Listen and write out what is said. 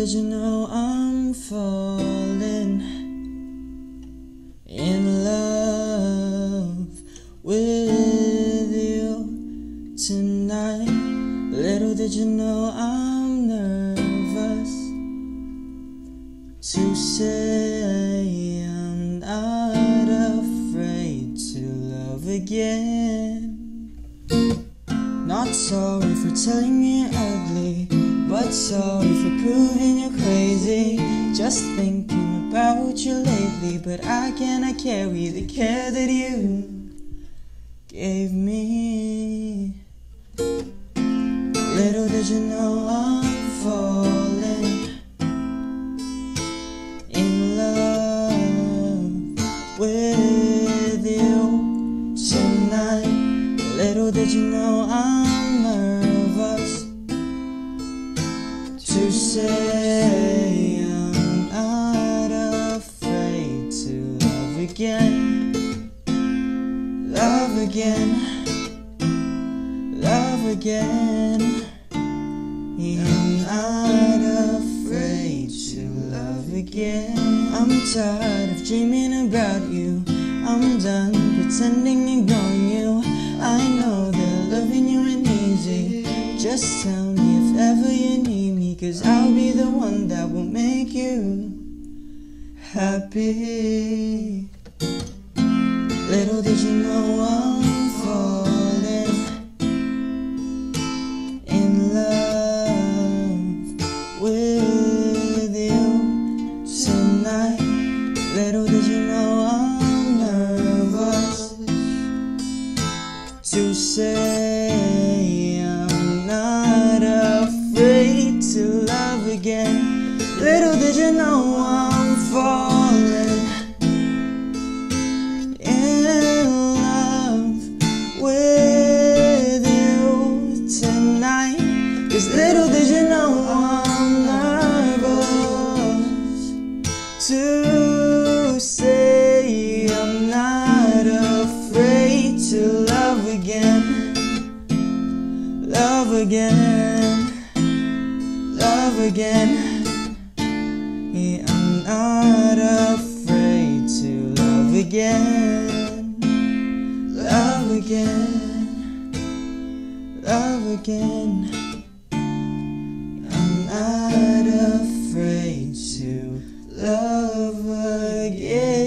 did you know I'm falling in love with you tonight? Little did you know I'm nervous to say I'm not afraid to love again. Not sorry for telling you ugly, but sorry for proving you crazy. Just thinking about you lately, but I cannot carry the care that you gave me. Little did you know I'm falling again, love again, love again. I'm not afraid to love again. I'm tired of dreaming about you. I'm done pretending ignoring you. I know that loving you ain't easy. Just tell me if ever you need me, cause I'll be the one that will make you happy. Little did you know I'm nervous to say I'm not afraid to love again. Little did you know again, love again. I'm not afraid to love again, love again, love again. I'm not afraid to love again.